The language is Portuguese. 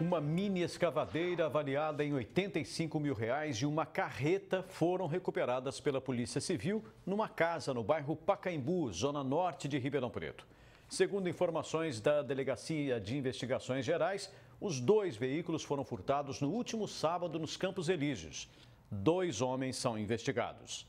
Uma mini escavadeira avaliada em 85 mil reais e uma carreta foram recuperadas pela Polícia Civil numa casa no bairro Pacaembu, zona norte de Ribeirão Preto. Segundo informações da Delegacia de Investigações Gerais, os dois veículos foram furtados no último sábado nos Campos Elíseos. Dois homens são investigados.